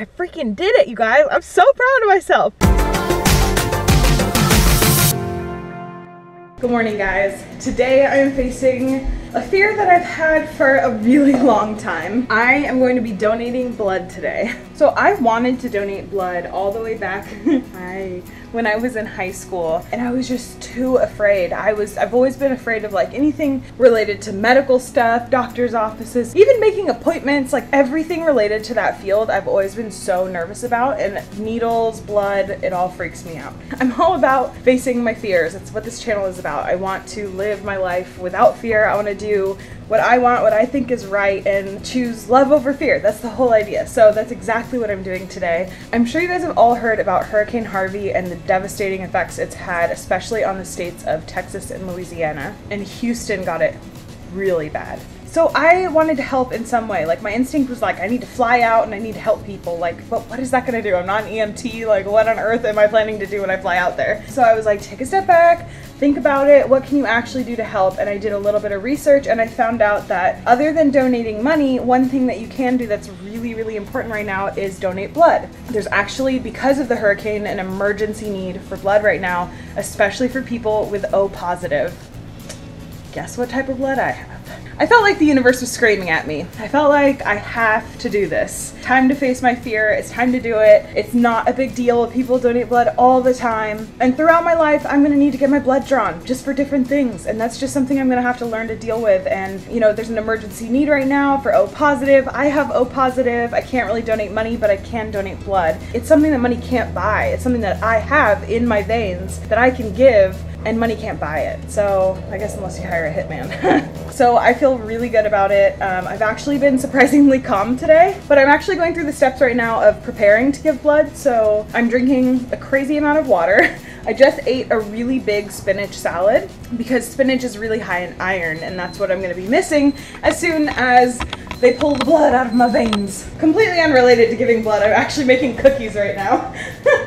I freaking did it, you guys. I'm so proud of myself. Good morning, guys. Today I am facing a fear that I've had for a really long time. I am going to be donating blood today. So I wanted to donate blood all the way back I, when I was in high school and I was just too afraid. I was I've always been afraid of like anything related to medical stuff, doctor's offices, even making appointments, like everything related to that field I've always been so nervous about and needles, blood, it all freaks me out. I'm all about facing my fears. That's what this channel is about. I want to live my life without fear. I want to do what I want, what I think is right, and choose love over fear. That's the whole idea. So that's exactly what I'm doing today. I'm sure you guys have all heard about Hurricane Harvey and the devastating effects it's had, especially on the states of Texas and Louisiana. And Houston got it really bad. So I wanted to help in some way. Like my instinct was like, I need to fly out and I need to help people. Like, but what is that gonna do? I'm not an EMT. Like, what on earth am I planning to do when I fly out there? So I was like, take a step back, think about it. What can you actually do to help? And I did a little bit of research and I found out that other than donating money, one thing that you can do that's really, really important right now is donate blood. There's actually, because of the hurricane, an emergency need for blood right now, especially for people with O positive. Guess what type of blood I have? I felt like the universe was screaming at me. I felt like I have to do this. Time to face my fear. It's time to do it. It's not a big deal. People donate blood all the time. And throughout my life, I'm gonna need to get my blood drawn just for different things. And that's just something I'm gonna have to learn to deal with. And, you know, there's an emergency need right now for O positive. I have O positive. I can't really donate money, but I can donate blood. It's something that money can't buy. It's something that I have in my veins that I can give and money can't buy it. So I guess unless you hire a hitman. so I feel really good about it. Um, I've actually been surprisingly calm today, but I'm actually going through the steps right now of preparing to give blood. So I'm drinking a crazy amount of water. I just ate a really big spinach salad because spinach is really high in iron and that's what I'm gonna be missing as soon as they pull the blood out of my veins. Completely unrelated to giving blood, I'm actually making cookies right now.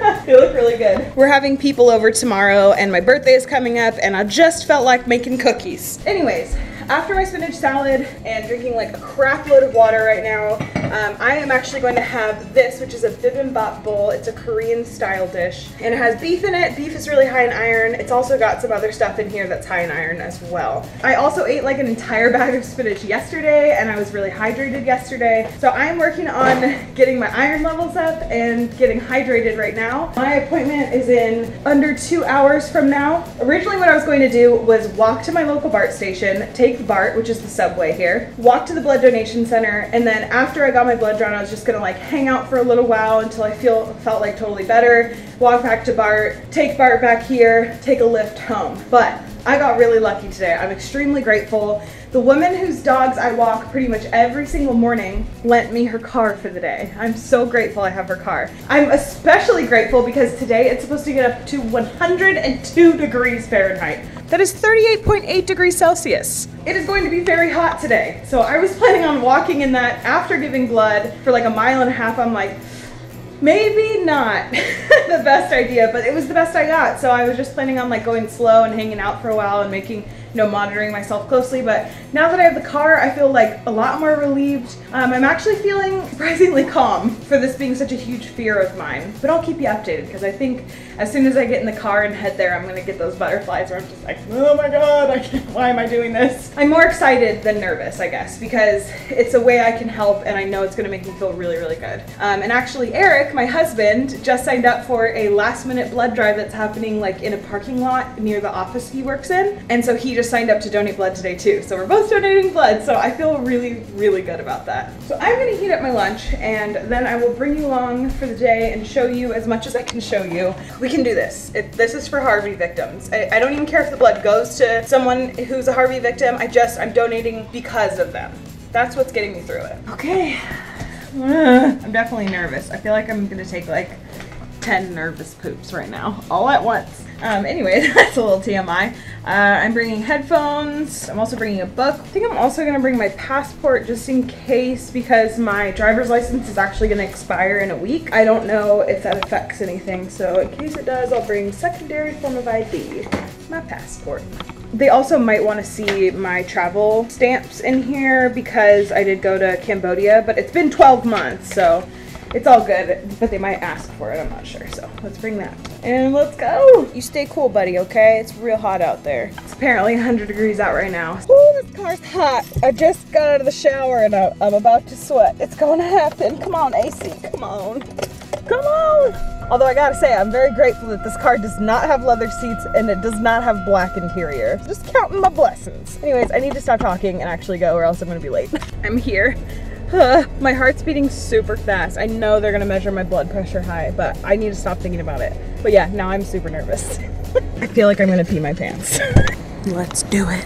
they look really good. We're having people over tomorrow and my birthday is coming up and I just felt like making cookies. Anyways, after my spinach salad and drinking like a crap load of water right now, um, I am actually going to have this, which is a bibimbap bowl. It's a Korean style dish and it has beef in it. Beef is really high in iron. It's also got some other stuff in here that's high in iron as well. I also ate like an entire bag of spinach yesterday and I was really hydrated yesterday. So I'm working on getting my iron levels up and getting hydrated right now. My appointment is in under two hours from now. Originally what I was going to do was walk to my local BART station, take the BART, which is the subway here, walk to the blood donation center, and then after I got my blood drawn, I was just gonna like hang out for a little while until I feel felt like totally better, walk back to BART, take BART back here, take a Lyft home. But I got really lucky today. I'm extremely grateful. The woman whose dogs I walk pretty much every single morning lent me her car for the day. I'm so grateful I have her car. I'm especially grateful because today it's supposed to get up to 102 degrees Fahrenheit. That is 38.8 degrees Celsius. It is going to be very hot today. So I was planning on walking in that after giving blood for like a mile and a half. I'm like, maybe not the best idea, but it was the best I got. So I was just planning on like going slow and hanging out for a while and making know, monitoring myself closely. But now that I have the car, I feel like a lot more relieved. Um, I'm actually feeling surprisingly calm for this being such a huge fear of mine. But I'll keep you updated because I think as soon as I get in the car and head there, I'm gonna get those butterflies where I'm just like, oh my god, I can't, why am I doing this? I'm more excited than nervous, I guess, because it's a way I can help and I know it's gonna make me feel really, really good. Um, and actually, Eric, my husband, just signed up for a last minute blood drive that's happening like in a parking lot near the office he works in. And so he just signed up to donate blood today too. So we're both donating blood, so I feel really, really good about that. So I'm gonna heat up my lunch and then I will bring you along for the day and show you as much as I can show you. We can do this. It, this is for Harvey victims. I, I don't even care if the blood goes to someone who's a Harvey victim. I just, I'm donating because of them. That's what's getting me through it. Okay. I'm definitely nervous. I feel like I'm gonna take like 10 nervous poops right now, all at once. Um, anyway, that's a little TMI. Uh, I'm bringing headphones. I'm also bringing a book. I think I'm also gonna bring my passport just in case because my driver's license is actually gonna expire in a week. I don't know if that affects anything, so in case it does, I'll bring secondary form of ID, my passport. They also might want to see my travel stamps in here because I did go to Cambodia, but it's been 12 months, so It's all good, but they might ask for it. I'm not sure. So let's bring that. And let's go. You stay cool, buddy, okay? It's real hot out there. It's apparently 100 degrees out right now. Ooh, this car's hot. I just got out of the shower and I'm about to sweat. It's going to happen. Come on, AC. Come on. Come on. Although I gotta say, I'm very grateful that this car does not have leather seats and it does not have black interior. Just counting my blessings. Anyways, I need to stop talking and actually go or else I'm gonna be late. I'm here. my heart's beating super fast. I know they're gonna measure my blood pressure high, but I need to stop thinking about it. But yeah, now I'm super nervous. I feel like I'm gonna pee my pants. Let's do it.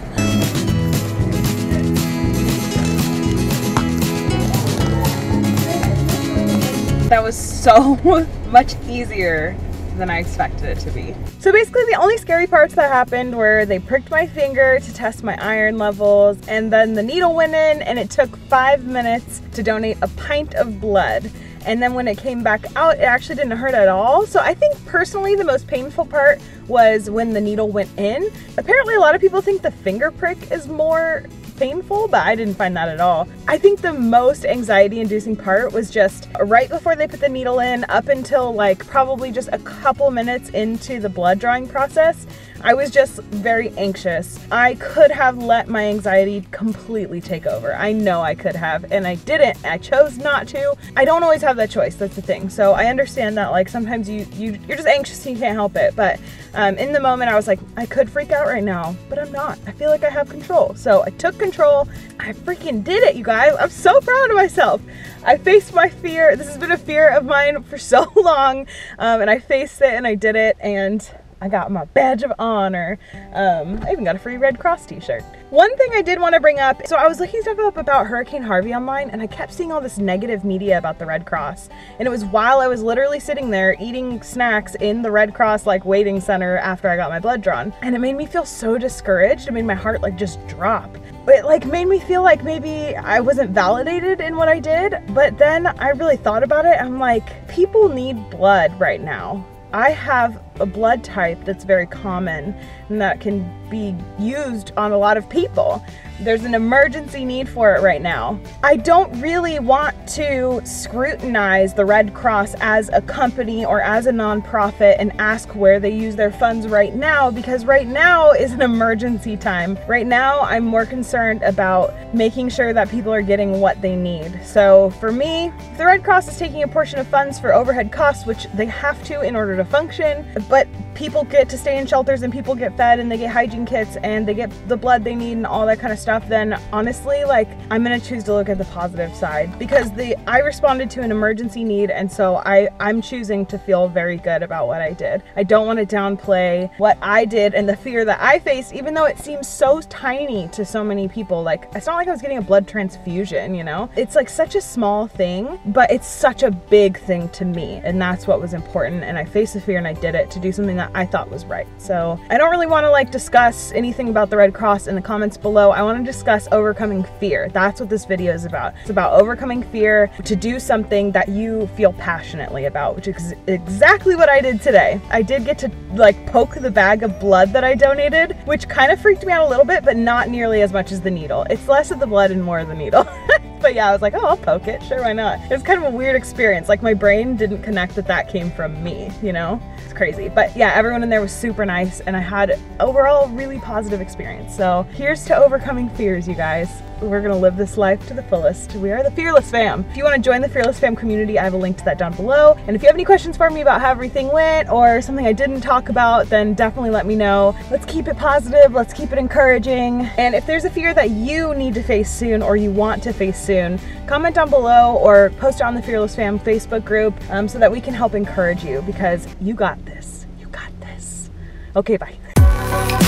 That was so much easier than I expected it to be. So basically the only scary parts that happened were they pricked my finger to test my iron levels and then the needle went in and it took five minutes to donate a pint of blood. And then when it came back out, it actually didn't hurt at all. So I think personally the most painful part was when the needle went in. Apparently a lot of people think the finger prick is more painful, but I didn't find that at all. I think the most anxiety inducing part was just right before they put the needle in up until like probably just a couple minutes into the blood drawing process. I was just very anxious. I could have let my anxiety completely take over. I know I could have, and I didn't. I chose not to. I don't always have that choice. That's the thing. So I understand that like sometimes you, you you're just anxious and you can't help it. But um, in the moment, I was like, I could freak out right now, but I'm not. I feel like I have control. So I took control. I freaking did it, you guys. I'm so proud of myself. I faced my fear. This has been a fear of mine for so long, um, and I faced it and I did it and I got my badge of honor. Um, I even got a free Red Cross t-shirt. One thing I did want to bring up, so I was looking stuff up about Hurricane Harvey online and I kept seeing all this negative media about the Red Cross. And it was while I was literally sitting there eating snacks in the Red Cross like waiting center after I got my blood drawn. And it made me feel so discouraged. It made my heart like just drop. It like made me feel like maybe I wasn't validated in what I did. But then I really thought about it. I'm like, people need blood right now. I have a blood type that's very common and that can be used on a lot of people. There's an emergency need for it right now. I don't really want to scrutinize the Red Cross as a company or as a nonprofit and ask where they use their funds right now because right now is an emergency time. Right now, I'm more concerned about making sure that people are getting what they need. So for me, the Red Cross is taking a portion of funds for overhead costs, which they have to in order to function, but people get to stay in shelters and people get fed and they get hygiene kits and they get the blood they need and all that kind of stuff, then honestly, like I'm gonna choose to look at the positive side because the I responded to an emergency need and so I, I'm choosing to feel very good about what I did. I don't want to downplay what I did and the fear that I faced, even though it seems so tiny to so many people. Like it's not like I was getting a blood transfusion, you know? It's like such a small thing, but it's such a big thing to me. And that's what was important. And I faced the fear and I did it to do something that I thought was right. So I don't really want to like discuss anything about the Red Cross in the comments below. I to discuss overcoming fear. That's what this video is about. It's about overcoming fear to do something that you feel passionately about, which is exactly what I did today. I did get to like poke the bag of blood that I donated, which kind of freaked me out a little bit, but not nearly as much as the needle. It's less of the blood and more of the needle. but yeah, I was like, oh, I'll poke it. Sure, why not? It was kind of a weird experience. Like my brain didn't connect that that came from me, you know? It's crazy. But yeah, everyone in there was super nice and I had overall really positive experience. So here's to overcoming fears, you guys. We're gonna live this life to the fullest. We are the Fearless Fam. If you wanna join the Fearless Fam community, I have a link to that down below. And if you have any questions for me about how everything went or something I didn't talk about, then definitely let me know. Let's keep it positive, let's keep it encouraging. And if there's a fear that you need to face soon or you want to face soon, comment down below or post it on the Fearless Fam Facebook group um, so that we can help encourage you because you got this. You got this. Okay, bye.